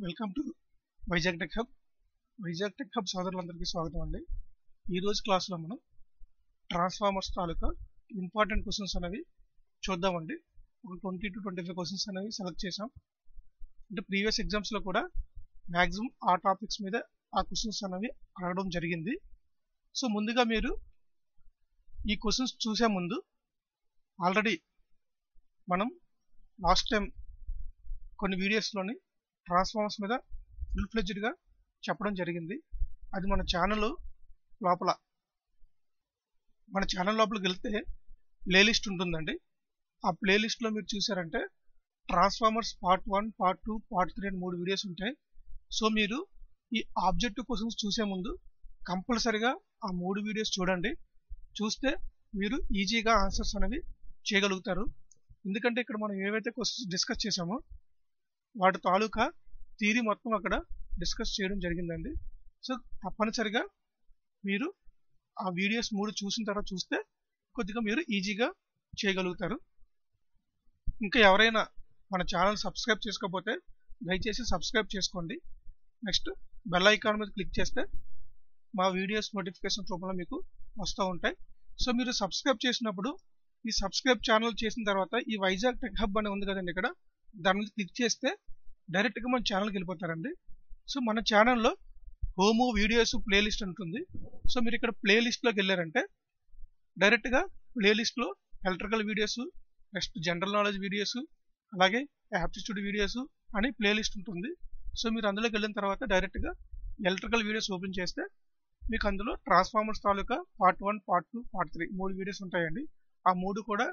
Welcome to Vizag tech hub Vizag tech hub సోదరులందరికీ స్వాగతం అండి. ఈ రోజు క్లాస్లో మనం ట్రాన్స్ఫార్మర్స్ తాలూకా ఇంపార్టెంట్ క్వశ్చన్స్ అనేవి చూద్దామండి ఒక twenty two twenty five questions అనేవి సెలెక్ట్ చేసాం అంటే ప్రీవియస్ ఎగ్జామ్స్లో కూడా మ్యాక్సిమం ఆ టాపిక్స్ మీద ఆ క్వశ్చన్స్ అనేవి అడగడం జరిగింది. సో ముందుగా మీరు ఈ క్వశ్చన్స్ చూసే ముందు ఆల్రెడీ మనం లాస్ట్ టైం కొన్ని వీడియోస్లోని ట్రాన్స్ఫార్మర్స్ మీద ఫుల్ ఫ్లెడ్జ్డ్గా చెప్పడం జరిగింది. అది మన ఛానల్ లోపల మన ఛానల్ లోపలికి వెళ్తే ప్లేలిస్ట్ ఉంటుందండి. ఆ ప్లేలిస్ట్లో మీరు చూసారంటే transformers part one part two part three అని మూడు వీడియోస్ ఉంటాయి. సో మీరు ఈ ఆబ్జెక్టివ్ క్వశ్చన్స్ చూసే ముందు కంపల్సరిగా ఆ మూడు వీడియోస్ చూడండి. చూస్తే మీరు ఈజీగా ఆన్సర్స్ అనేవి చేయగలుగుతారు. ఎందుకంటే ఇక్కడ మనం ఏవైతే క్వశ్చన్స్ డిస్కస్ చేసామో వాటి తాలూకా థీరీ మొత్తం అక్కడ డిస్కస్ చేయడం జరిగిందండి. సో తప్పనిసరిగా మీరు ఆ వీడియోస్ మూడు చూసిన తర్వాత చూస్తే కొద్దిగా మీరు ఈజీగా చేయగలుగుతారు. ఇంకా ఎవరైనా మన ఛానల్ సబ్స్క్రైబ్ చేసుకోకపోతే దయచేసి సబ్స్క్రైబ్ చేసుకోండి. నెక్స్ట్ బెల్ ఐకాన్ మీద క్లిక్ చేస్తే మా వీడియోస్ నోటిఫికేషన్ రూపంలో మీకు వస్తూ ఉంటాయి. సో మీరు సబ్స్క్రైబ్ చేసినప్పుడు ఈ సబ్స్క్రైబ్ ఛానల్ చేసిన తర్వాత ఈ వైజాగ్ టెక్ హబ్ అని ఉంది కదండి ఇక్కడ. దాని మీద క్లిక్ చేస్తే డైరెక్ట్గా మన ఛానల్కి వెళ్ళిపోతారండి. సో మన ఛానల్లో హోము వీడియోస్ ప్లేలిస్ట్ ఉంటుంది సో మీరు ఇక్కడ ప్లేలిస్ట్లోకి వెళ్ళారంటే డైరెక్ట్గా ప్లేలిస్ట్లో electrical videos next general knowledge videos అలాగే యాప్టిట్యూడ్ వీడియోస్ అని ప్లేలిస్ట్ ఉంటుంది. సో మీరు అందులోకి వెళ్ళిన తర్వాత డైరెక్ట్గా ఎలక్ట్రికల్ వీడియోస్ ఓపెన్ చేస్తే మీకు అందులో ట్రాన్స్ఫార్మర్స్ తాలూకా part one part two part three మూడు వీడియోస్ ఉంటాయండి. ఆ మూడు కూడా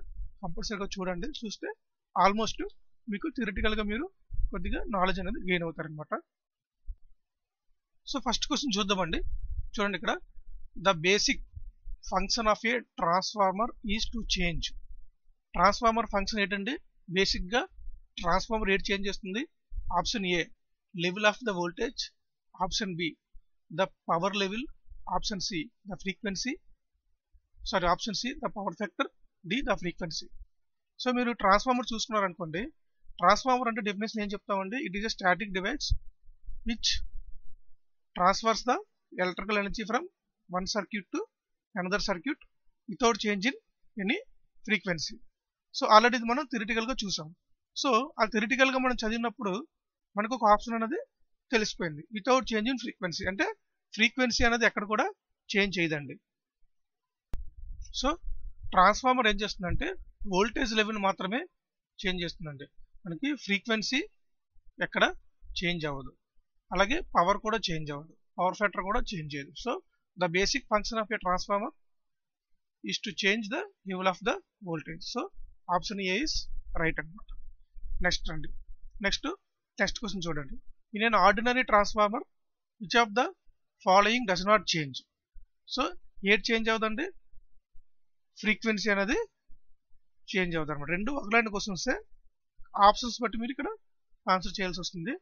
కంపల్సరీగా చూడండి. చూస్తే ఆల్మోస్ట్ మీకు థిరటికల్గా మీరు కొద్దిగా నాలెడ్జ్ అనేది గెయిన్ అవుతారనమాట సో ఫస్ట్ క్వశ్చన్ చూద్దామండి. చూడండి ఇక్కడ. The basic function of a transformer is to change transformer function ఏంటండి? బేసిక్గా ట్రాన్స్ఫార్మర్ ఏది చేంజ్ చేస్తుంది? Option A level of the voltage option B the power level option C the frequency sorry option C the power factor D the frequency so మీరు transformer చూసుకున్నారనుకోండి transformer అంటే definition ఏం చెప్తామండి? It is a static device which transfers the electrical energy from one circuit to another circuit without change in any frequency so already ఇది మనం థిరిటికల్గా చూసాం. So ఆ థిరిటికల్గా మనం చదివినప్పుడు మనకు ఒక ఆప్షన్ అనేది తెలిసిపోయింది. వితౌట్ చేంజ్ ఇన్ ఫ్రీక్వెన్సీ అంటే ఫ్రీక్వెన్సీ అనేది ఎక్కడ కూడా చేంజ్ చేయదండి. సో ట్రాన్స్ఫార్మర్ ఏం చేస్తుందంటే వోల్టేజ్ లెవెల్ మాత్రమే చేంజ్ చేస్తుందండి. మనకి ఫ్రీక్వెన్సీ ఎక్కడ చేంజ్ అవ్వదు. అలాగే పవర్ కూడా చేంజ్ అవ్వదు. పవర్ ఫ్యాక్టర్ కూడా చేంజ్ చేయదు. So the basic function of a transformer is to change the level of the voltage. So option A is right అనమాట నెక్స్ట్ అండి నెక్స్ట్ టెస్ట్ క్వశ్చన్ చూడండి. In an ordinary transformer which of the following does not change? So ఏది change అవ్వదండి frequency అనేది change అవుతుంది అనమాట రెండు ఒకలాంటి క్వశ్చన్సే ఆప్షన్స్ బట్టి మీరు ఇక్కడ ఆన్సర్ చేయాల్సి వస్తుంది.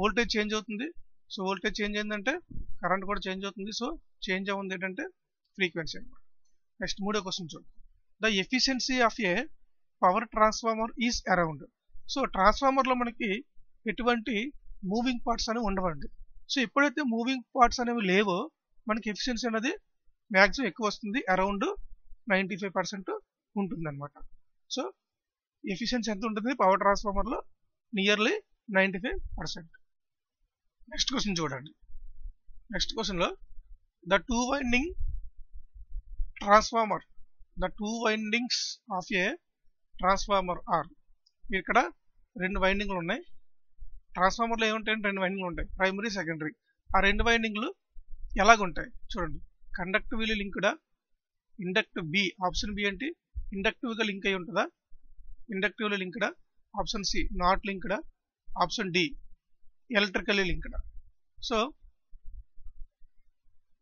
వోల్టేజ్ చేంజ్ అవుతుంది. సో వోల్టేజ్ చేంజ్ అయిందంటే కరెంట్ కూడా చేంజ్ అవుతుంది. సో చేంజ్ అవుతుంది ఏంటంటే ఫ్రీక్వెన్సీ అనమాట నెక్స్ట్ మూడో క్వశ్చన్ చూడండి the efficiency of a power transformer is around. So ట్రాన్స్ఫార్మర్లో మనకి ఎటువంటి మూవింగ్ పార్ట్స్ అనేవి ఉండవండి. సో ఎప్పుడైతే మూవింగ్ పార్ట్స్ అనేవి లేవో మనకి ఎఫిషియన్సీ అనేది మ్యాక్సిమం ఎక్కువ వస్తుంది. అరౌండ్ నైంటీ ఫైవ్ పర్సెంట్ ఉంటుంది అనమాట సో ఎఫిషియన్సీ ఎంత ఉంటుంది? పవర్ ట్రాన్స్ఫార్మర్లో nearly ninety five percent next question చూడండి. నెక్స్ట్ క్వశ్చన్లో the two winding transformer the two windings of a transformer are ఇక్కడ రెండు వైండింగ్లు ఉన్నాయి. ట్రాన్స్ఫార్మర్లో ఏముంటాయంటే రెండు వైండింగ్లు ఉంటాయి. ప్రైమరీ సెకండరీ ఆ రెండు వైండింగ్లు ఎలాగుంటాయి చూడండి. కండక్టివ్లీ లింక్డా ఇండక్టివ్ బి ఆప్షన్ బి ఏంటి ఇండక్టివ్గా లింక్ అయి ఉంటుందా? ఇండక్టివ్లో లింక్డా? Option C not లింక్డా? Option D electrically linked? So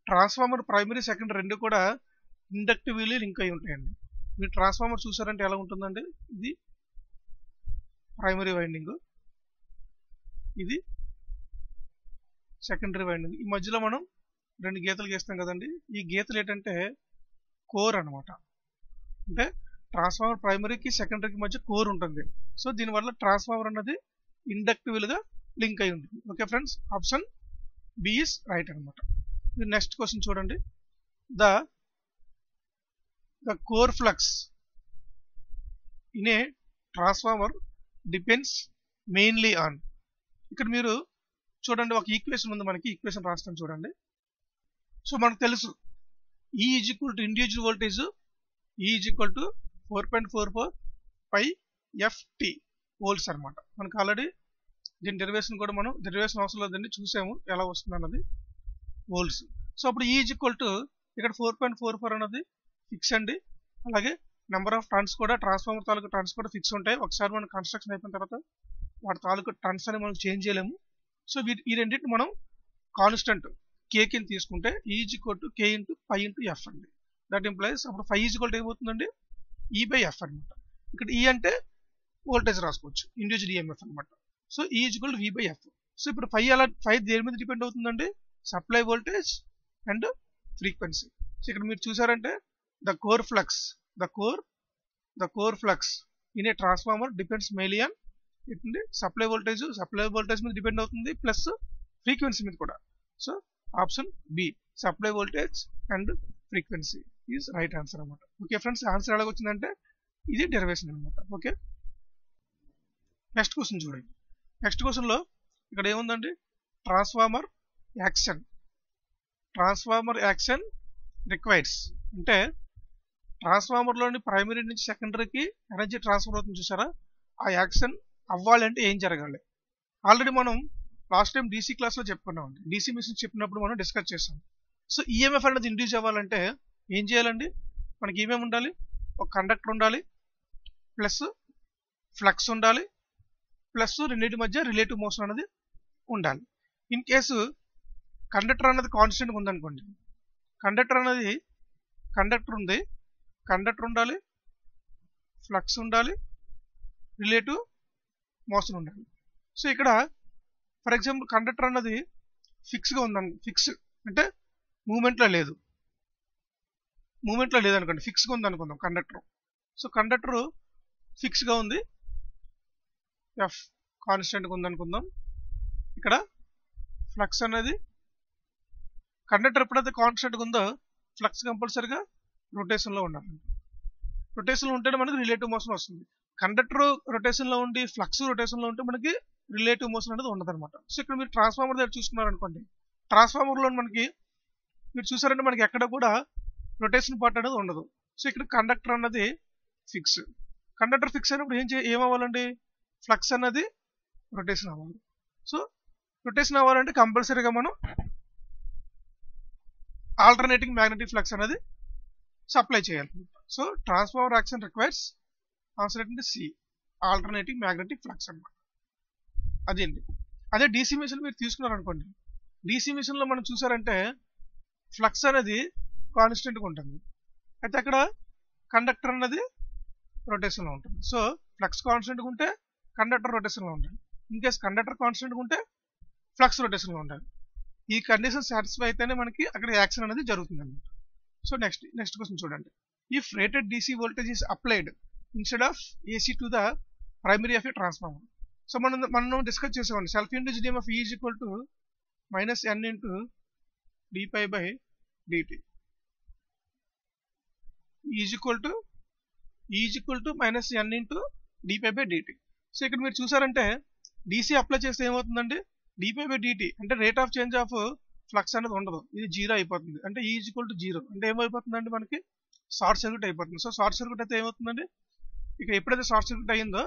transformer primary second రెండు కూడా ఇండక్టివ్లీ లింక్ అయి ఉంటాయండి. మీరు ట్రాన్స్ఫార్మర్ చూసారంటే ఎలా ఉంటుందండి? ఇది ప్రైమరీ వైండింగ్. ఇది సెకండరీ వైండింగ్. ఈ మధ్యలో మనం రెండు గీతలు గీస్తాం కదండి. ఈ గీతలు ఏంటంటే కోర్ అనమాట అంటే ట్రాన్స్ఫార్మర్ ప్రైమరీకి సెకండరీకి మధ్య కోర్ ఉంటుంది. సో దీనివల్ల ట్రాన్స్ఫార్మర్ అన్నది ఇండక్టివ్గా లింక్ అయి ఉంటుంది. Okay friends option B is right అనమాట మీరు నెక్స్ట్ క్వశ్చన్ చూడండి. The the core flux in a transformer depends mainly on ఇక్కడ మీరు చూడండి ఒక ఈక్వేషన్ ఉంది మనకి. ఈక్వేషన్ రాస్తాం చూడండి. సో మనకు తెలుసు. E is equal to individual voltage E is equal to four point four four phi FT volts అనమాట మనకు ఆల్రెడీ దీని డెరివేషన్ కూడా మనం డెరివేషన్ అవసరం లేదండి చూసాము ఎలా వస్తుంది అన్నది వోల్ట్స్ సో అప్పుడు ఈ ఈజ్ ఈక్వల్ టు ఇక్కడ ఫోర్ పాయింట్ ఫోర్ ఫోర్ అన్నది ఫిక్స్ అండి. అలాగే నెంబర్ ఆఫ్ టన్స్ కూడా ట్రాన్స్ఫార్మర్ తాలూకు టన్స్ కూడా ఫిక్స్ ఉంటాయి. ఒకసారి మనం కన్స్ట్రక్షన్ అయిపోయిన తర్వాత వాటి తాలూకు టన్స్ అని మనం చేంజ్ చేయలేము. సో ఈ రెండింటిని మనం కాన్స్టెంట్ కే కింద తీసుకుంటే is equal to K into five into F అండి. దట్ ఇంప్లైస్ అప్పుడు ఫైవ్ ఈజ్ ఈక్వల్ ఏమవుతుందండి? ఈ బై ఎఫ్ అనమాట ఇక్కడ ఈ అంటే వోల్టేజ్ రాసుకోవచ్చు. ఇండివిజువల్ ఈఎంఎఫ్ అనమాట so E is V by F so ఇప్పుడు ఫైవ్ అలా ఫైవ్ దేని మీద డిపెండ్ అవుతుందండి? Supply voltage and frequency so ఇక్కడ మీరు చూసారంటే the core flux the core the core flux in a transformer depends mainly on ఏంటండి? సప్లై వోల్టేజ్ సప్లై వోల్టేజ్ మీద డిపెండ్ అవుతుంది ప్లస్ ఫ్రీక్వెన్సీ మీద కూడా. So option B supply voltage and frequency is right answer అనమాట okay friends answer ఎలాగ వచ్చిందంటే ఇది derivation అనమాట ఓకే నెక్స్ట్ క్వశ్చన్ చూడండి. నెక్స్ట్ క్వశ్చన్లో ఇక్కడ ఏముందండి? Transformer action transformer action requires అంటే ట్రాన్స్ఫార్మర్లోని ప్రైమరీ నుంచి సెకండరీకి ఎనర్జీ ట్రాన్స్ఫర్ అవుతుంది చూసారా? ఆ యాక్షన్ అవ్వాలంటే ఏం జరగాలి? ఆల్రెడీ మనం లాస్ట్ టైం డీసీ క్లాస్లో చెప్పుకున్నాం అండి డీసీ మిషన్ చెప్పినప్పుడు మనం డిస్కస్ చేస్తాం సో ఈఎంఎఫ్ అనేది ఇండ్యూస్ అవ్వాలంటే ఏం చేయాలండి? మనకి ఏమేమి ఉండాలి ఒక కండక్టర్ ఉండాలి ప్లస్ ఫ్లక్స్ ఉండాలి ప్లస్ రెండింటి మధ్య రిలేటివ్ మోషన్ అనేది ఉండాలి. ఇన్ కేసు కండక్టర్ అనేది కాన్స్టెంట్గా ఉందనుకోండి కండక్టర్ అనేది కండక్టర్ ఉంది కండక్టర్ ఉండాలి ఫ్లక్స్ ఉండాలి రిలేటివ్ మోషన్ ఉండాలి. సో ఇక్కడ ఫర్ ఎగ్జాంపుల్ కండక్టర్ అన్నది ఫిక్స్గా ఉందండి ఫిక్స్ అంటే మూమెంట్లో లేదు. మూమెంట్లో లేదనుకోండి ఫిక్స్గా ఉంది అనుకుందాం కండక్టర్ సో కండక్టర్ ఫిక్స్గా ఉంది. ఎఫ్ కాన్స్టెంట్గా ఉందనుకుందాం. ఇక్కడ ఫ్లక్స్ అనేది కండక్టర్ ఎప్పుడైతే కాన్స్టెంట్గా ఉందో ఫ్లక్స్ కంపల్సరిగా రొటేషన్లో ఉండాలి. రొటేషన్లో ఉంటేనే మనకి రిలేటివ్ మోషన్ వస్తుంది. కండక్టర్ రొటేషన్లో ఉండి ఫ్లక్స్ రొటేషన్లో ఉంటే మనకి రిలేటివ్ మోషన్ అనేది ఉండదు అనమాట సో ఇక్కడ మీరు ట్రాన్స్ఫార్మర్ దగ్గర చూసుకున్నారు అనుకోండి ట్రాన్స్ఫార్మర్లో మనకి మీరు చూసారంటే మనకి ఎక్కడ కూడా రొటేషన్ పార్ట్ అనేది ఉండదు. సో ఇక్కడ కండక్టర్ అన్నది ఫిక్స్ కండక్టర్ ఫిక్స్ అయినప్పుడు ఏం చే ఏమవ్వాలండి? ఫ్లక్స్ అన్నది రొటేషన్ అవ్వాలి. సో రొటేషన్ అవ్వాలంటే కంపల్సరీగా మనం ఆల్టర్నేటింగ్ మ్యాగ్నెటిక్ ఫ్లక్స్ అనేది సప్లై చేయాలి. So transformer action requires answer ఏంటంటే సి. ఆల్టర్నేటింగ్ మ్యాగ్నెటిక్ ఫ్లక్స్ అనమాట అదేంటి? అదే డీసీ మిషన్ మీరు తీసుకున్నారు అనుకోండి డీసీ మిషన్లో మనం చూసారంటే ఫ్లక్స్ అనేది కాన్స్టెంట్గా ఉంటుంది. అయితే అక్కడ కండక్టర్ అనేది రొటేషన్లో ఉంటుంది. సో ఫ్లక్స్ కాన్స్టెంట్గా ఉంటే కండక్టర్ రొటేషన్లో ఉంటుంది ఇన్కేస్ కండక్టర్ కాన్స్టెంట్గా ఉంటే ఫ్లక్స్ రొటేషన్లో ఉంటుంది ఈ కండిషన్ సాటిస్ఫై అయితేనే మనకి అక్కడ యాక్షన్ అనేది జరుగుతుంది అనమాట సో నెక్స్ట్ నెక్స్ట్ క్వశ్చన్ చూడండి. If rated DC voltage is applied instead of AC to the primary of a transformer so మనం మనం డిస్కస్ చేసామండి self induced of is equal to minus N into d phi by d t is to is to minus N into d phi by d t so ఇక్కడ మీరు చూసారంటే DC apply చేస్తే ఏమవుతుందండి? D phi by d t అంటే rate of change of flux అనేది ఉండదు. ఇది zero అయిపోతుంది. అంటే ఈజ్ ఈక్వల్ టు జీరో. అంటే ఏమైపోతుందండి మనకి? షార్ట్ సర్క్యూట్ అయిపోతుంది. సో షార్ట్ సర్క్యూట్ అయితే ఏమవుతుందండి? ఇక ఎప్పుడైతే షార్ట్ సర్క్యూట్ అయ్యిందో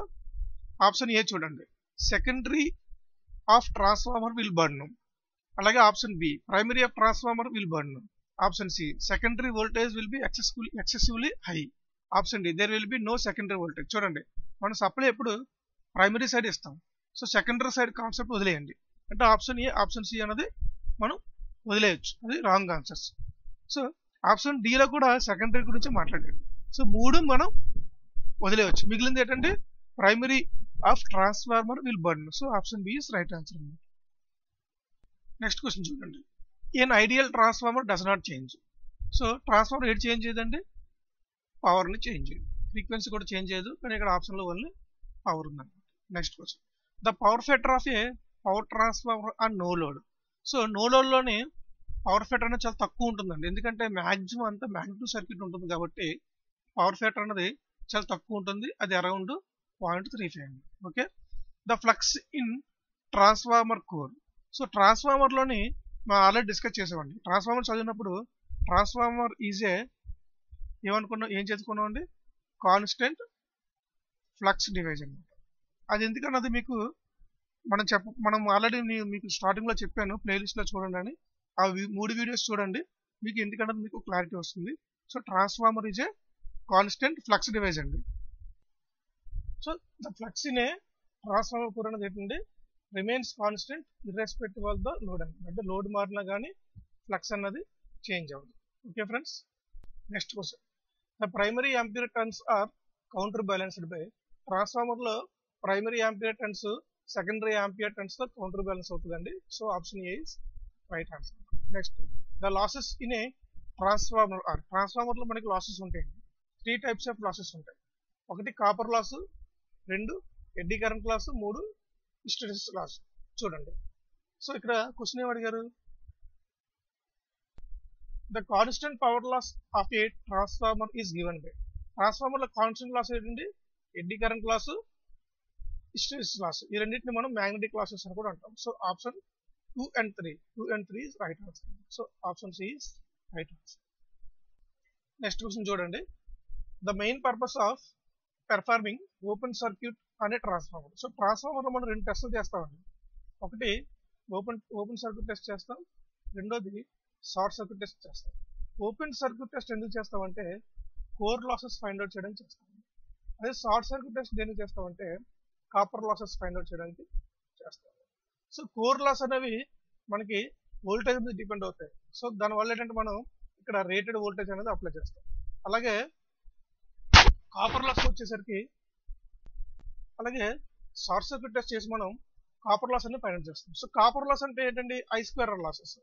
ఆప్షన్ ఏ చూడండి. Secondary of transformer will burn అలాగే option B primary of transformer will burn option C secondary voltage will be ఎక్సెస్ఫుల్ excessively high option D there will be no secondary voltage చూడండి మనం supply ఎప్పుడు primary side ఇస్తాం. So secondary side concept వదిలేయండి. అంటే option A option C అనేది మనం వదిలేయచ్చు. అది రాంగ్ ఆన్సర్స్ సో ఆప్షన్ డిలో కూడా సెకండరీ గురించి మాట్లాడాడు సో మూడు మనం వదిలేయచ్చు. మిగిలింది ఏంటంటే primary of transformer will burn so option B is right answer అన్నమాట. నెక్స్ట్ క్వశ్చన్ చూడండి. An ideal transformer does not change so transformer ఏది చేంజ్ చేయదండి? పవర్ని చేంజ్ చేయదు. ఫ్రీక్వెన్సీ కూడా చేంజ్ చేయదు. కానీ ఇక్కడ ఆప్షన్లో ఓన్లీ పవర్ ఉందన్నమాట. Next question the power factor of a power transformer and no load so no లోడ్లోని power factor అనేది చాలా తక్కువ ఉంటుందండి. ఎందుకంటే మ్యాక్సిమం అంతా మ్యాగ్నెటిక్ సర్క్యూట్ ఉంటుంది కాబట్టి పవర్ ఫ్యాక్టర్ అనేది చాలా తక్కువ ఉంటుంది. అది అరౌండ్ పాయింట్ త్రీ ఫైవ్ అండి okay the flux in transformer core so ట్రాన్స్ఫార్మర్లోని మనం ఆల్రెడీ డిస్కస్ చేసామండి ట్రాన్స్ఫార్మర్ చదివినప్పుడు ట్రాన్స్ఫార్మర్ ఈజ్ ఏ ఏమనుకున్నాం ఏం చేసుకున్నాం అండి? కాన్స్టెంట్ ఫ్లక్స్ డివైజ్ అనమాట అది ఎందుకన్నది మీకు మనం చెప్ప మనం ఆల్రెడీ మీకు స్టార్టింగ్లో చెప్పాను ప్లేలిస్ట్లో చూడండి అని. ఆ మూడు వీడియోస్ చూడండి మీకు ఎందుకన్నది మీకు క్లారిటీ వస్తుంది. So transformer is a constant flux device అండి. So the flux in a transformer core అనేది ఏంటంటే remains constant irrespective of the load అనమాట అంటే లోడ్ మారినా కానీ ఫ్లక్స్ అన్నది చేంజ్ అవ్వదు. Okay friends next question the primary ampere turns are counter balanced by ట్రాన్స్ఫార్మర్లో primary ampere turns secondary ampere టర్న్స్తో counter balance అవుతుందండి. So option A is right answer next the losses in a transformer are ట్రాన్స్ఫార్మర్లో మనకి losses ఉంటాయండి. Three types of losses ఉంటాయి. ఒకటి copper loss రెండు eddy current loss మూడు hysteresis loss. చూడండి. So ఇక్కడ క్వశ్చన్ ఏం అడిగారు? The constant power loss of a transformer is given by ట్రాన్స్ఫార్మర్లో కాన్స్టెంట్ లాస్ ఏంటండి eddy current loss hysteresis loss ఈ రెండింటిని మనం మ్యాగ్నెటిక్ లాసెస్ అని కూడా అంటాం. So option two and three two and three is right answer so option C is right answer next question చూడండి. The main purpose of performing open circuit అనే transformer so ట్రాన్స్ఫార్మర్లో మనం రెండు టెస్టులు చేస్తామండి. ఒకటి ఓపెన్ ఓపెన్ సర్క్యూట్ టెస్ట్ చేస్తాం. రెండోది షార్ట్ సర్క్యూట్ టెస్ట్ చేస్తాం. ఓపెన్ సర్క్యూట్ టెస్ట్ ఎందుకు చేస్తామంటే కోర్ లాసెస్ ఫైండ్ అవుట్ చేయడానికి చేస్తాం. అదే షార్ట్ సర్క్యూట్ టెస్ట్ దేనికి చేస్తామంటే కాపర్ లాసెస్ ఫైండ్ అవుట్ చేయడానికి చేస్తాం. సో కోర్ లాస్ అనేవి మనకి వోల్టేజ్ మీద డిపెండ్ అవుతాయి. సో దానివల్ల ఏంటంటే మనం ఇక్కడ రేటెడ్ వోల్టేజ్ అనేది అప్లై చేస్తాం. అలాగే కాపర్ లాస్ వచ్చేసరికి అలాగే షార్ట్ సర్క్యూట్ టెస్ట్ చేసి మనం కాపర్ లాస్ అనేది ఫైండ్ చేస్తాం. సో కాపర్ లాస్ అంటే ఏంటండి? ఐ స్క్వేర్ లాసెస్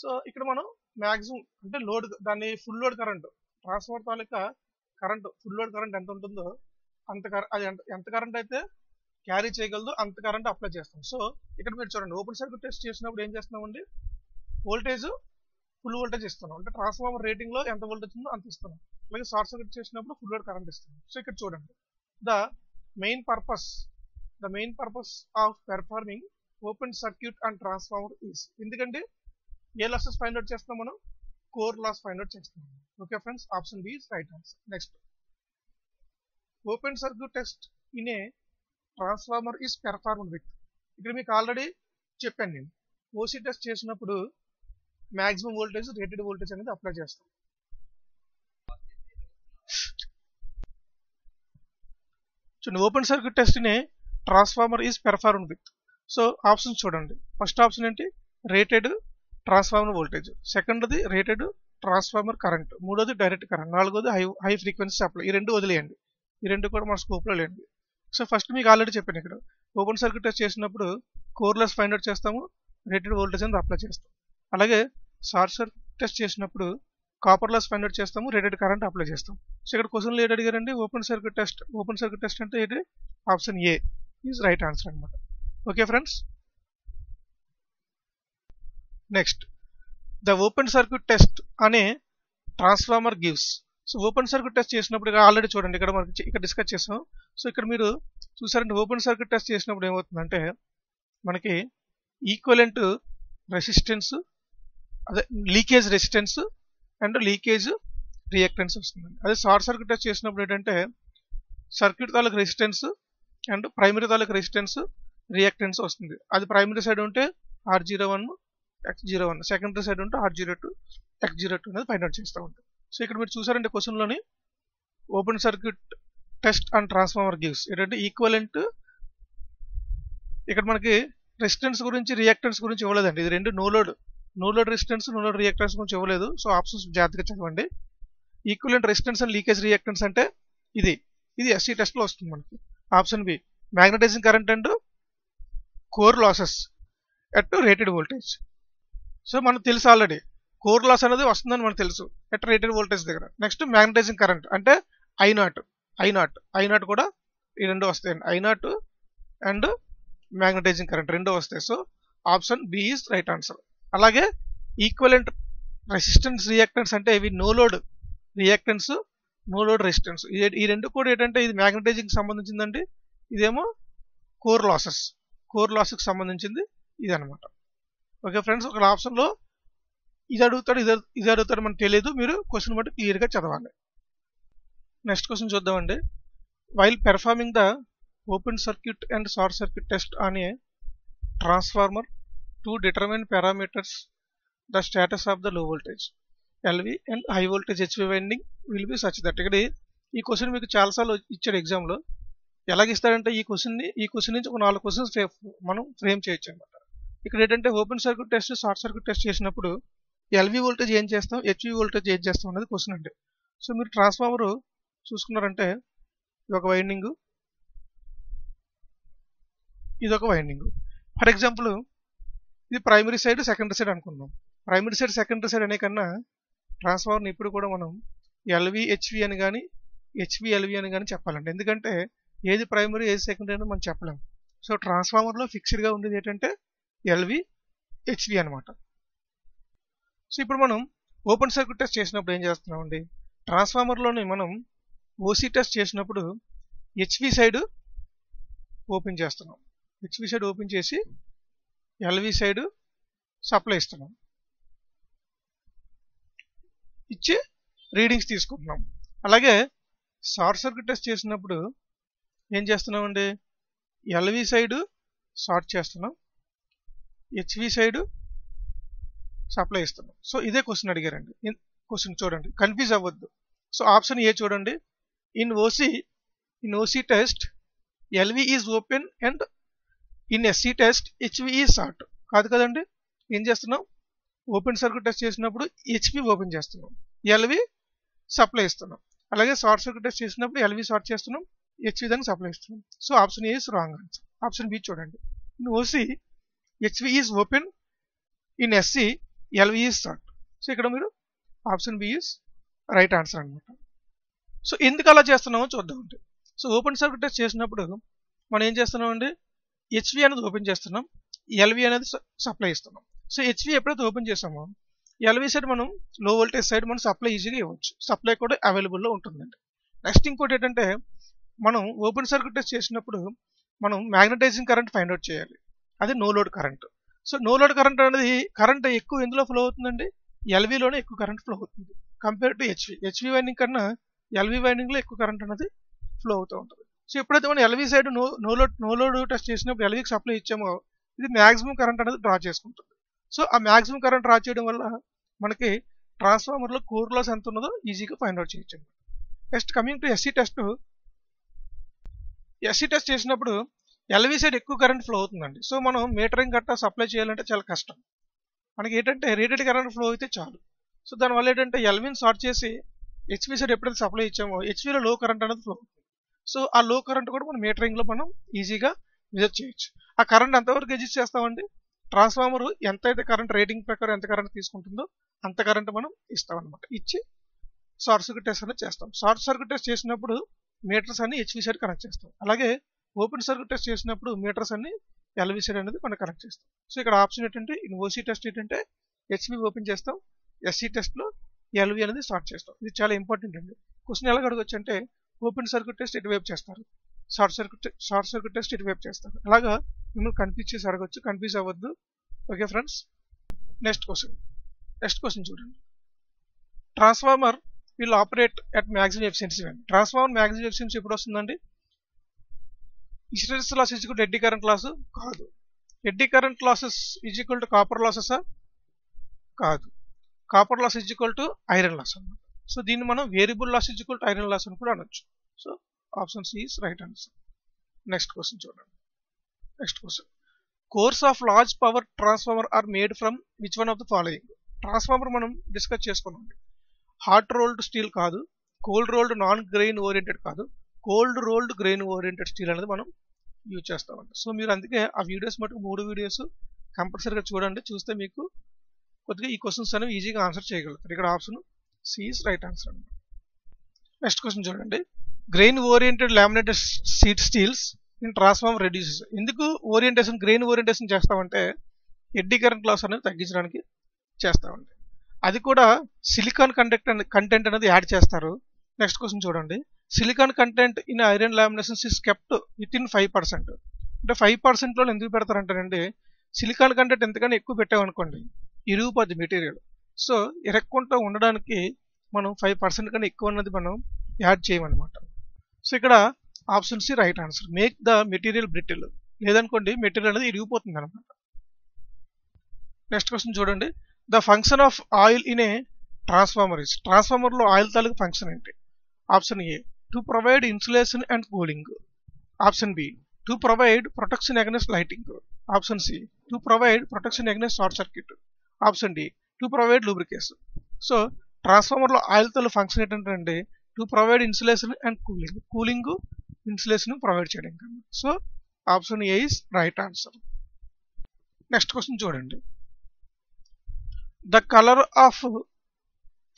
సో ఇక్కడ మనం మ్యాక్సిమం అంటే లోడ్ దాన్ని ఫుల్ లోడ్ కరెంట్ ట్రాన్స్ఫార్మర్ తాలూకా కరెంట్ ఫుల్ లోడ్ కరెంట్ ఎంత ఉంటుందో అంత అది ఎంత ఎంత కరెంట్ అయితే క్యారీ చేయగలదో అంత కరెంట్ అప్లై చేస్తాం. సో ఇక్కడ మీరు చూడండి ఓపెన్ సర్క్యూట్ టెస్ట్ చేసినప్పుడు ఏం చేస్తున్నామండి? వోల్టేజ్ ఫుల్ వోల్టేజ్ ఇస్తున్నాం. అంటే ట్రాన్స్ఫార్మర్ రేటింగ్లో ఎంత వోల్టేజ్ ఉందో అంత ఇస్తున్నాం. అలాగే షార్ట్ సర్క్యూట్ చేసినప్పుడు ఫుల్ లోడ్ కరెంట్ ఇస్తున్నాం. సో ఇక్కడ చూడండి. The main purpose the main purpose of performing open circuit and transformer is ఎందుకంటే ఏ లాసెస్ ఫైండ్ అవుట్ చేస్తున్నాం మనం? కోర్ లాస్ ఫైండ్ అవుట్ చేస్తాం okay friends option B is right answer next open circuit test in a transformer is performed with ఇక్కడ మీకు already చెప్పాను నేను. OC test చేసినప్పుడు మ్యాక్సిమం వోల్టేజ్ రేటెడ్ వోల్టేజ్ అనేది apply చేస్తాం. చూడండి open circuit టెస్ట్ని transformer is performed with so options చూడండి. First option ఏంటి? రేటెడ్ ట్రాన్స్ఫార్మర్ వోల్టేజ్ సెకండ్ది రేటెడ్ ట్రాన్స్ఫార్మర్ కరెంట్ మూడోది డైరెక్ట్ కరెంట్ నాలుగోది హై హై ఫ్రీక్వెన్సీ సప్లై ఈ రెండు వదిలేయండి. ఈ రెండు కూడా మన స్కోప్లో లేండి. సో ఫస్ట్ మీకు ఆల్రెడీ చెప్పాను ఇక్కడ. ఓపెన్ సర్క్యూట్ టెస్ట్ చేసినప్పుడు కోర్లెస్ ఫైండ్ అవుట్ చేస్తాము. రేటెడ్ వోల్టేజ్ అనేది అప్లై చేస్తాం. అలాగే షార్ట్ సర్క్యూట్ టెస్ట్ చేసినప్పుడు కాపర్ లాస్ ఫైండ్ అవుట్ చేస్తాము రేటెడ్ కరెంట్ అప్లై చేస్తాం సో ఇక్కడ క్వశ్చన్లు ఏంటి అడిగారండి? Open circuit test open circuit test అంటే ఏంటి? Option A is right answer అనమాట okay friends next the open circuit test అనే transformer gives so open circuit test చేసినప్పుడు ఆల్రెడీ చూడండి ఇక్కడ మనకి ఇక్కడ డిస్కస్ చేసాం. సో ఇక్కడ మీరు చూసారంటే ఓపెన్ సర్క్యూట్ టెస్ట్ చేసినప్పుడు ఏమవుతుందంటే మనకి ఈక్వలెంట్ రెసిస్టెన్స్ అదే leakage resistance and leakage reactance వస్తుంది అదే షార్ట్ సర్క్యూట్ టెస్ట్ చేసినప్పుడు ఏంటంటే సర్క్యూట్ తాలూకు రెసిస్టెన్స్ అండ్ ప్రైమరీ తాలూకు రెసిస్టెన్స్ రియాక్టెన్స్ వస్తుంది. అది ప్రైమరీ సైడ్ ఉంటే R zero one X zero one secondary side ఉంటే R zero two X zero two అనేది ఫైండ్ అవుట్ చేస్తూ ఉంటాం. సో ఇక్కడ మీరు చూసారంటే క్వశ్చన్లోని open circuit test and transformer gives. ఏంటంటే ఈక్వలెంట్ ఇక్కడ మనకి రెసిస్టెన్స్ గురించి రియాక్టెన్స్ గురించి ఇవ్వలేదండి. ఇది రెండు no load. No load resistance no load reactance గురించి ఇవ్వలేదు. సో ఆప్షన్స్ జాగ్రత్తగా చదవండి. Equivalent resistance and leakage reactance అంటే ఇది. ఇది ఎస్సీ టెస్ట్లో వస్తుంది మనకి. Option B magnetising current and core losses at rated voltage so మనకు తెలుసు ఆల్రెడీ కోర్ లాస్ అనేది వస్తుందని మనకు తెలుసు. ఎట్ రేటెడ్ వోల్టేజ్ దగ్గర. నెక్స్ట్ మ్యాగ్నటైజింగ్ కరెంట్ అంటే I not I not I not కూడా ఈ రెండు వస్తాయండి. I not and magnetising current రెండో వస్తాయి. So option B is right answer అలాగే ఈక్వలెంట్ రెసిస్టెన్స్ రియాక్టెన్స్ అంటే ఇవి no load reactance no load resistance ఈ రెండు కూడా ఏంటంటే ఇది మ్యాగ్నటైజింగ్కి సంబంధించిందండి. ఇదేమో కోర్ లాసెస్ కోర్ లాసెస్కి సంబంధించింది ఇది అనమాట ఓకే ఫ్రెండ్స్ ఒక ఆప్షన్లో ఇది అడుగుతాడు ఇది ఇది అడుగుతాడు మనకు తెలియదు మీరు క్వశ్చన్ బట్టి క్లియర్గా చదవాలి. నెక్స్ట్ క్వశ్చన్ చూద్దామండి. While performing the open circuit and short circuit test on a transformer to determine parameters the status of the low voltage LV and high voltage HV winding will be such that ఇక్కడ ఈ question మీకు చాలాసార్లు ఇచ్చాడు ఎగ్జామ్లో ఎలాగిస్తాడంటే ఈ క్వశ్చన్ని ఈ question నుంచి ఒక నాలుగు క్వశ్చన్స్ మనం ఫ్రేమ్ చేయొచ్చు అనమాట ఇక్కడ ఏంటంటే open circuit test short circuit test చేసినప్పుడు ఎల్వి వోల్టేజ్ ఏం చేస్తాం హెచ్వి వోల్టేజ్ ఏం చేస్తాం అనేది క్వశ్చన్ అండి. సో మీరు ట్రాన్స్ఫార్మర్ చూసుకున్నారంటే ఇది ఒక వైండింగ్ ఇది ఒక వైండింగ్ ఫర్ ఎగ్జాంపుల్ ఇది ప్రైమరీ సైడ్ సెకండరీ సైడ్ అనుకుందాం. ప్రైమరీ సైడ్ సెకండరీ సైడ్ అనే కన్నా ట్రాన్స్ఫార్మర్ని ఇప్పుడు కూడా మనం ఎల్వి హెచ్వి అని కానీ హెచ్వి ఎల్వి అని కానీ చెప్పాలండి. ఎందుకంటే ఏది ప్రైమరీ ఏది సెకండరీ అని మనం చెప్పలేము సో ట్రాన్స్ఫార్మర్లో ఫిక్స్డ్గా ఉండేది ఏంటంటే ఎల్వి హెచ్వి అనమాట సో ఇప్పుడు మనం ఓపెన్ సర్క్యూట్ టెస్ట్ చేసినప్పుడు ఏం చేస్తున్నామండి? ట్రాన్స్ఫార్మర్లోని మనం ఓసీ టెస్ట్ చేసినప్పుడు హెచ్వి సైడ్ ఓపెన్ చేస్తున్నాం. హెచ్వి సైడ్ ఓపెన్ చేసి ఎల్వి సైడ్ సప్లై ఇస్తున్నాం. ఇచ్చి రీడింగ్స్ తీసుకుంటున్నాం. అలాగే షార్ట్ సర్క్యూట్ టెస్ట్ చేసినప్పుడు ఏం చేస్తున్నామండి? ఎల్వి సైడ్ షార్ట్ చేస్తున్నాం. హెచ్వి సైడ్ సప్లై ఇస్తున్నాం. సో ఇదే క్వశ్చన్ అడిగారండి. క్వశ్చన్ చూడండి. కన్ఫ్యూజ్ అవ్వద్దు. సో ఆప్షన్ ఏ చూడండి. In OC in OC test LV is open and in SC test HV short కాదు కదండి? ఏం చేస్తున్నాం? ఓపెన్ సర్క్యూట్ టెస్ట్ చేసినప్పుడు హెచ్పి ఓపెన్ చేస్తున్నాం. ఎల్వి సప్లై ఇస్తున్నాం. అలాగే షార్ట్ సర్క్యూట్ టెస్ట్ చేసినప్పుడు ఎల్వి షార్ట్ చేస్తున్నాం. హెచ్వి దానికి సప్లై ఇస్తున్నాం. So option A is wrong answer option B చూడండి. In OC HV is open in SC LV is short so ఇక్కడ మీరు option B is right answer అనమాట so ఎందుకు అలా చేస్తున్నామో చూద్దామండి. సో ఓపెన్ సర్క్యూట్ టెస్ట్ చేసినప్పుడు మనం ఏం చేస్తున్నామండి? హెచ్వి అనేది ఓపెన్ చేస్తున్నాం. ఎల్వి అనేది సప్లై ఇస్తున్నాం. సో హెచ్వి ఎప్పుడైతే ఓపెన్ చేసామో ఎల్వి సైడ్ మనం లో వోల్టేజ్ సైడ్ మనం సప్లై ఈజీగా ఇవ్వచ్చు. సప్లై కూడా అవైలబుల్లో ఉంటుందండి. నెక్స్ట్ ఇంకోటి ఏంటంటే మనం ఓపెన్ సర్క్యూట్ టెస్ట్ చేసినప్పుడు మనం మ్యాగ్నటైజింగ్ కరెంట్ ఫైండ్ అవుట్ చేయాలి. అది no load current so no load current అనేది కరెంట్ ఎక్కువ ఎందులో ఫ్లో అవుతుందండి? ఎల్వీలోనే ఎక్కువ కరెంట్ ఫ్లో అవుతుంది. Compare to HV HV winding కన్నా ఎల్వి వైండింగ్లో ఎక్కువ కరెంట్ అనేది ఫ్లో అవుతూ ఉంటుంది. సో ఎప్పుడైతే మనం LV side no no load no load test చేసినప్పుడు ఎల్వికి సప్లై ఇచ్చామో ఇది మ్యాక్సిమం కరెంట్ అనేది డ్రా చేసుకుంటుంది. సో ఆ మ్యాక్సిమం కరెంట్ డ్రా చేయడం వల్ల మనకి ట్రాన్స్ఫార్మర్లో కోర్ లాస్ ఎంత ఉన్నదో ఈజీగా ఫైండ్ అవుట్ చేయొచ్చు. Next coming to SC test SC test చేసినప్పుడు ఎల్వి సైడ్ ఎక్కువ కరెంట్ ఫ్లో అవుతుందండి. సో మనం మీటరింగ్ గట్టా సప్లై చేయాలంటే చాలా కష్టం. మనకి ఏంటంటే రేటెడ్ కరెంట్ ఫ్లో అయితే చాలు. సో దానివల్ల ఏంటంటే ఎల్విని షార్ట్ చేసి హెచ్పీ సైడ్ ఎప్పుడైతే సప్లై ఇచ్చామో హెచ్పీలో లో కరెంట్ అనేది ఫ్లో అవుతుంది సో ఆ లో కరెంట్ కూడా మనం మీటరింగ్లో మనం ఈజీగా మెజర్ చేయొచ్చు. ఆ కరెంట్ ఎంతవరకు ఎజిస్ట్ చేస్తామండి? ట్రాన్స్ఫార్మర్ ఎంత అయితే కరెంట్ రేటింగ్ ప్రకారం ఎంత కరెంట్ తీసుకుంటుందో అంత కరెంట్ మనం ఇస్తామన్నమాట. ఇచ్చి షార్ట్ సర్క్యూట్ టెస్ట్ అనేది చేస్తాం. షార్ట్ సర్క్యూట్ టెస్ట్ చేసినప్పుడు మీటర్స్ అన్ని హెచ్వి సైడ్ కనెక్ట్ చేస్తాం. అలాగే ఓపెన్ సర్క్యూట్ టెస్ట్ చేసినప్పుడు మీటర్స్ అన్ని ఎల్వి సైడ్ అనేది మనం కనెక్ట్ చేస్తాం. సో ఇక్కడ ఆప్షన్ ఏంటంటే ఇన్ ఓసీ టెస్ట్ ఏంటంటే హెచ్వి ఓపెన్ చేస్తాం. ఎస్సీ టెస్ట్లో ఎల్వి అనేది స్టార్ట్ చేస్తాం. ఇది చాలా ఇంపార్టెంట్ అండి. క్వశ్చన్ ఎలా అడగొచ్చు అంటే ఓపెన్ సర్క్యూట్ టెస్ట్ ఇటువైపు చేస్తారు. Short circuit short circuit test ఇటువైపు చేస్తారు. అలాగా మిమ్మల్ని కన్ఫ్యూజ్ చేసి అడగొచ్చు. కన్ఫ్యూజ్ అవ్వద్దు. Okay friends? Next question. Next question చూడండి. Transformer will operate at maximum efficiency transformer maximum efficiency ఎప్పుడు వస్తుందండి? Hysteresis loss is equal eddy current loss కాదు. Eddy current losses is equal to copper లాసెసా కాదు. Copper loss is equal to iron loss అన్నమాట. So దీన్ని మనం variable loss is equal to iron loss అని కూడా అనొచ్చు. So option C is right answer next question చూడండి. Next question cores of large power transformer are made from which one of the following transformer మనం discuss చేసుకున్నాం. Hot rolled steel కాదు. Cold rolled non grain oriented కాదు. Cold rolled grain oriented steel అనేది మనం use చేస్తామండి so మీరు అందుకే ఆ వీడియోస్ మటుకు మూడు వీడియోస్ కంపల్సరీగా చూడండి. చూస్తే మీకు కొద్దిగా ఈ క్వశ్చన్స్ అనేవి ఈజీగా ఆన్సర్ చేయగలుగుతారు. ఇక్కడ option C is right answer అనమాట నెక్స్ట్ క్వశ్చన్ చూడండి. Grain oriented laminated sheet steels in transformer reduces ఎందుకు ఓరియంటేషన్ గ్రెయిన్ ఓరియంటేషన్ చేస్తామంటే ఎడ్డీ కరెంట్ లాస్ అనేది తగ్గించడానికి చేస్తామండి. అది కూడా సిలికాన్ కంటెంట్ కంటెంట్ అనేది యాడ్ చేస్తారు. నెక్స్ట్ క్వశ్చన్ చూడండి. Silicon content in iron laminations is kept within five percent అంటే ఫైవ్ పర్సెంట్లో ఎందుకు పెడతారంటారండి సిలికాన్ కంటెంట్ ఎంతకన్నా ఎక్కువ పెట్టామనుకోండి ఇరుగుపోద్ది మెటీరియల్ సో ఇరక్కుంటూ ఉండడానికి మనం ఫైవ్ పర్సెంట్ కన్నా ఎక్కువ అన్నది మనం యాడ్ చేయమన్నమాట. సో ఇక్కడ option C right answer. Make the material brittle. లేదనుకోండి మెటీరియల్ అనేది ఇరిగిపోతుంది అనమాట నెక్స్ట్ క్వశ్చన్ చూడండి. The function of oil in a transformer is. ట్రాన్స్ఫార్మర్లో ఆయిల్ తాలూకు ఫంక్షన్ ఏంటి? Option A. To provide insulation and cooling. Option B. To provide protection against lighting. Option C. To provide protection against short circuit option D. To provide lubrication so ట్రాన్స్ఫార్మర్లో oil తోలు function ఏంటంటే to provide insulation and cooling cooling insulation provide చేయడం కన్నా so option A is right answer next question చూడండి. The colour of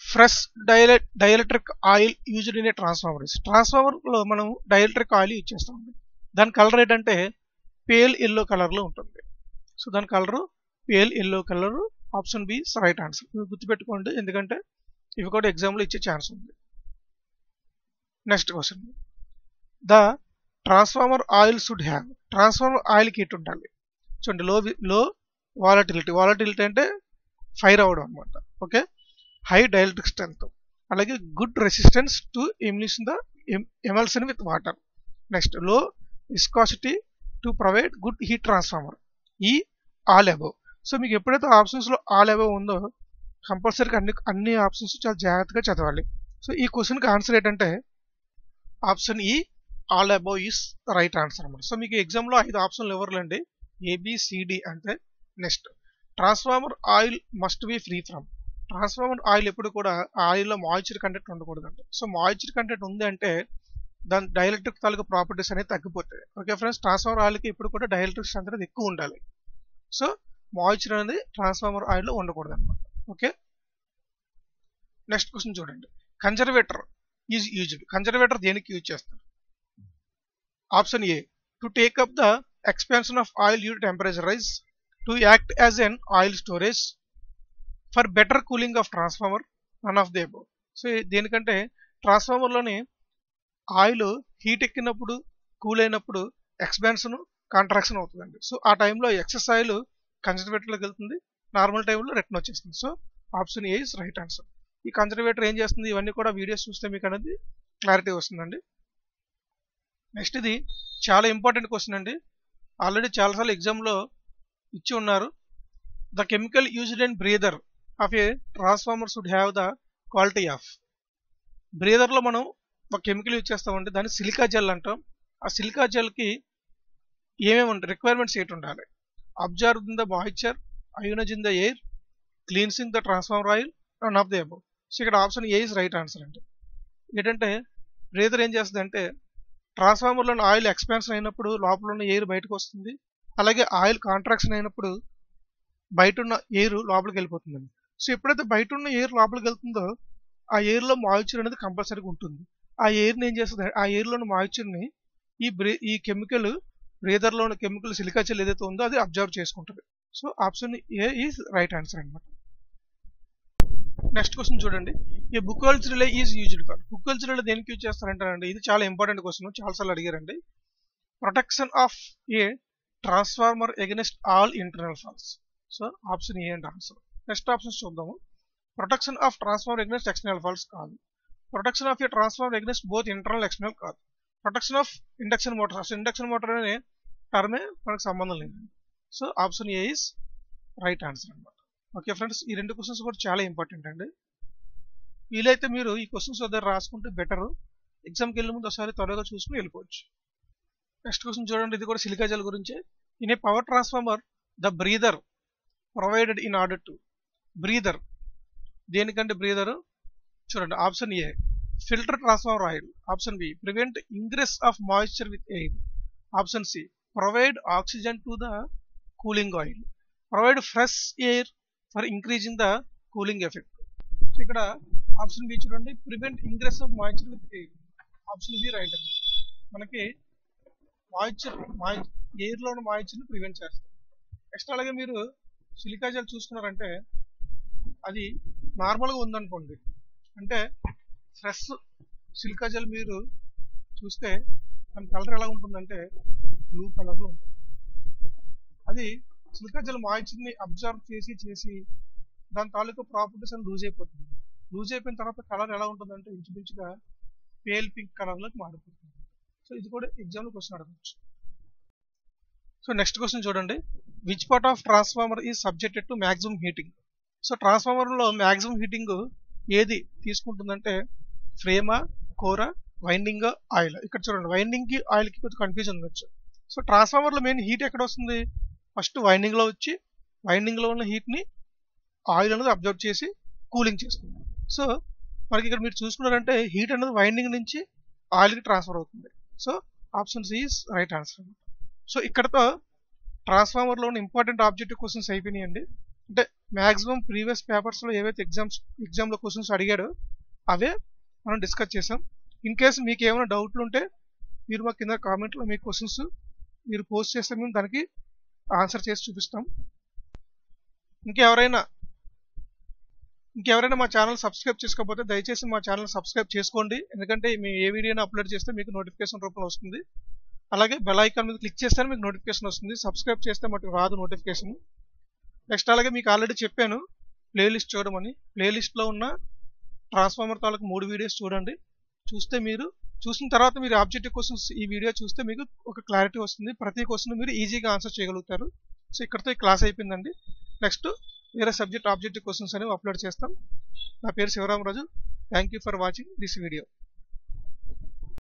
fresh డైల dielectric oil used in a transformer ట్రాన్స్ఫార్మర్లో మనం dielectric oil use చేస్తాం. దాని colour ఏంటంటే pale yellow కలర్లో ఉంటుంది. సో దాని colour pale yellow colour option B right answer. మీరు గుర్తుపెట్టుకోండి ఎందుకంటే ఇవి కూడా ఎగ్జామ్లో ఇచ్చే ఛాన్స్ ఉంది. Next question. The transformer oil should have. Transformer ఆయిల్కి ఎటు ఉండాలి. చూడండి లో లో వాలటిలిటీ వాలటిలిటీ అంటే ఫైర్ అవ్వడం అనమాట ఓకే? హై డైలెక్ట్రిక్ స్ట్రెంత్ అలాగే good resistance to emulsion the emulsion with water. నెక్స్ట్లో viscosity to provide good heat transformer. E all above. So మీకు ఎప్పుడైతే ఆప్షన్స్లో ఆల్ ఎవో ఉందో కంపల్సరీగా అన్ని అన్ని ఆప్షన్స్ చాలా జాగ్రత్తగా చదవాలి. సో ఈ క్వశ్చన్కి ఆన్సర్ ఏంటంటే option E all above is right answer అనమాట సో మీకు ఎగ్జామ్లో ఐదు ఆప్షన్లు ఎవరులండి? ఏబిసిడి అంటే next transformer oil must be free from transformer oil ఎప్పుడు కూడా ఆయిల్లో మాయిచర్ కంటెంట్ ఉండకూడదు సో మాయిచర్ కంటెంట్ ఉంది అంటే దాని డైఎలక్ట్రిక్ తాలూకు ప్రాపర్టీస్ అనేది తగ్గిపోతాయి. ఓకే ఫ్రెండ్స్ ట్రాన్స్ఫార్మర్ ఆయిల్కి ఇప్పుడు కూడా డైఎలక్ట్రిక్స్ అనేది ఎక్కువ ఉండాలి. సో మాయిచర్ అనేది ట్రాన్స్ఫార్మర్ ఆయిల్లో ఉండకూడదు అనమాట ఓకే నెక్స్ట్ క్వశ్చన్ చూడండి. కన్జర్వేటర్ ఈజ్ యూజ్డ్ కన్జర్వేటర్ దేనికి యూజ్ చేస్తారు? Option A to take up the expansion of oil due temperature rise to act as an oil storage for better cooling of transformer one of the above so దేనికంటే ట్రాన్స్ఫార్మర్లోని oil heat ఎక్కినప్పుడు cool అయినప్పుడు expansion contraction అవుతుందండి. So ఆ టైంలో excess oil కన్జర్వేటర్లోకి వెళ్తుంది normal టైంలో return వచ్చేస్తుంది. So option A is right answer ఈ కన్జర్వేటర్ ఏం చేస్తుంది? ఇవన్నీ కూడా వీడియోస్ చూస్తే మీకు అనేది క్లారిటీ వస్తుందండి. నెక్స్ట్ ఇది చాలా ఇంపార్టెంట్ క్వశ్చన్ అండి. ఆల్రెడీ చాలాసార్లు ఎగ్జామ్లో ఇచ్చి ఉన్నారు. The chemical used and breather of a transformer should have the quality of బ్రీదర్లో మనం ఒక కెమికల్ యూజ్ చేస్తామండి. దాన్ని సిలికా జెల్ అంటాం. ఆ సిలికా జెల్కి ఏమేమి ఉంటాయి రిక్వైర్మెంట్స్ ఏంటి ఉండాలి? Absorb in the moisture ionise in the air cleansing the transformer oil and of the above so ఇక్కడ option A is right answer అండి. ఏంటంటే బ్రేదర్ ఏం చేస్తుంది అంటే ట్రాన్స్ఫార్మర్లో ఆయిల్ ఎక్స్పాన్షన్ అయినప్పుడు లోపల ఉన్న ఎయిర్ బయటకు వస్తుంది. అలాగే ఆయిల్ కాంట్రాక్షన్ అయినప్పుడు బయట ఉన్న ఎయిర్ లోపలికి వెళ్ళిపోతుందండి. సో ఎప్పుడైతే బయట ఉన్న ఎయిర్ లోపలికి వెళ్తుందో ఆ ఎయిర్లో మాయిశ్చర్ అనేది కంపల్సరీగా ఉంటుంది. ఆ ఎయిర్ని ఏం చేస్తుంది? ఆ ఎయిర్లోని ఉన్న మాయిశ్చర్ని ఈ బ్రే ఈ కెమికల్ రేదర్లో ఉన్న కెమికల్ సిలికాచెల్ ఏదైతే ఉందో అది అబ్జర్వ్ చేసుకుంటుంది. So option A is right answer అనమాట నెక్స్ట్ క్వశ్చన్ చూడండి. ఈ బుక్వెల్స్ రిలే ఈజ్ యూజ్డ్ బుక్ బుక్వెల్స్ రిలే దేనికి యూజ్ చేస్తారంటారండి? ఇది చాలా ఇంపార్టెంట్ క్వశ్చన్ చాలాసార్లు అడిగారండి. Protection of a transformer against all internal faults so option A and answer next options చూద్దాము. Protection of transformer against external faults కాదు. Protection of a transformer against both internal external కాదు. Protection of induction motor అసలు induction motor అనే టర్మే మనకు సంబంధం లేదు. So option A is right answer అనమాట ఓకే ఫ్రెండ్స్ ఈ రెండు క్వశ్చన్స్ కూడా చాలా ఇంపార్టెంట్ అండి. వీలైతే మీరు ఈ క్వశ్చన్స్ దగ్గర రాసుకుంటే బెటర్. ఎగ్జామ్కి వెళ్ళే ముందు ఒకసారి త్వరగా చూసుకుని వెళ్ళిపోవచ్చు. నెక్స్ట్ క్వశ్చన్ చూడండి ఇది కూడా సిలికాజల్ గురించే. In a power transformer the breather provided in order to breather దేనికంటే బ్రీదర్ చూడండి option A. Filter transformer oil option B prevent ingress of moisture with air option C provide oxygen to the cooling oil provide fresh air for increase in the cooling effect ఇక్కడ option B చూడండి prevent ingress of moisture with air option B right మనకి moisture మాయి ఎయిర్లో ఉన్న మాయిశ్చర్ని prevent చేస్తారు next అలాగే మీరు silica gel చూసుకున్నారంటే అది నార్మల్గా ఉందనుకోండి. అంటే ఫ్రెష్ సిలికా జెల్ మీరు చూస్తే దాని కలర్ ఎలా ఉంటుందంటే బ్లూ కలర్లో ఉంటుంది అది సిలికా జెల్ మాయిశ్చర్ని అబ్జర్వ్ చేసి చేసి దాని తాలూకా ప్రాపర్టీస్ అని లూజ్ అయిపోతుంది లూజ్ అయిపోయిన తర్వాత కలర్ ఎలా ఉంటుందంటే ఇంచుమించుగా పేల్ పింక్ కలర్లోకి మారిపోతుంది. సో ఇది కూడా ఎగ్జామ్లో క్వశ్చన్ అడగచ్చు. సో నెక్స్ట్ క్వశ్చన్ చూడండి. Which part of transformer is subjected to maximum heating so ట్రాన్స్ఫార్మర్లో మ్యాక్సిమం హీటింగ్ ఏది తీసుకుంటుందంటే ఫ్రేమా కూర వైండింగ్ ఆయిల్ ఇక్కడ చూడండి వైండింగ్కి ఆయిల్కి కొంచెం కన్ఫ్యూజన్ ఉండొచ్చు. సో ట్రాన్స్ఫార్మర్లో మెయిన్ హీట్ ఎక్కడ వస్తుంది ఫస్ట్ వైండింగ్లో వచ్చి వైండింగ్లో ఉన్న హీట్ని ఆయిల్ అనేది అబ్జర్వ్ చేసి కూలింగ్ చేస్తుంది సో మనకి ఇక్కడ మీరు చూసుకున్నారంటే హీట్ అనేది వైండింగ్ నుంచి ఆయిల్కి ట్రాన్స్ఫర్ అవుతుంది. So option C is right answer so ఇక్కడతో ట్రాన్స్ఫార్మర్లో ఉన్న ఇంపార్టెంట్ ఆబ్జెక్టివ్ క్వశ్చన్స్ అయిపోయినాయండి. అంటే మ్యాక్సిమం ప్రీవియస్ పేపర్స్లో ఏవైతే ఎగ్జామ్స్ ఎగ్జామ్లో క్వశ్చన్స్ అడిగాడో అవే మనం డిస్కస్ చేసాం ఇన్ కేసు మీకు ఏమైనా డౌట్లు ఉంటే మీరు మా కింద కామెంట్లో మీ క్వశ్చన్స్ మీరు పోస్ట్ చేస్తే మేము దానికి ఆన్సర్ చేసి చూపిస్తాం. ఇంకెవరైనా ఇంకెవరైనా మా ఛానల్ సబ్స్క్రైబ్ చేసుకోకపోతే దయచేసి మా ఛానల్ సబ్స్క్రైబ్ చేసుకోండి. ఎందుకంటే మేము ఏ వీడియోని అప్లోడ్ చేస్తే మీకు నోటిఫికేషన్ రూపంలో వస్తుంది. అలాగే బెల్ ఐకాన్ మీద క్లిక్ చేస్తే మీకు నోటిఫికేషన్ వస్తుంది. సబ్స్క్రైబ్ చేస్తే మటుకు రాదు నోటిఫికేషన్. నెక్స్ట్ అలాగే మీకు ఆల్రెడీ చెప్పాను ప్లేలిస్ట్ చూడమని. ప్లేలిస్ట్లో ఉన్న ట్రాన్స్ఫార్మర్ తాలూకు మూడు వీడియోస్ చూడండి. చూస్తే మీరు చూసిన తర్వాత మీరు ఆబ్జెక్టివ్ క్వశ్చన్స్ ఈ వీడియో చూస్తే మీకు ఒక క్లారిటీ వస్తుంది. ప్రతి క్వశ్చన్ మీరు ఈజీగా ఆన్సర్ చేయగలుగుతారు. సో ఇక్కడతో ఈ క్లాస్ అయిపోయిందండి. నెక్స్ట్ వేరే సబ్జెక్ట్ ఆబ్జెక్టివ్ క్వశ్చన్స్ అనేవి అప్లోడ్ చేస్తాం. నా పేరు Sivaramaraju. Thank you for watching this video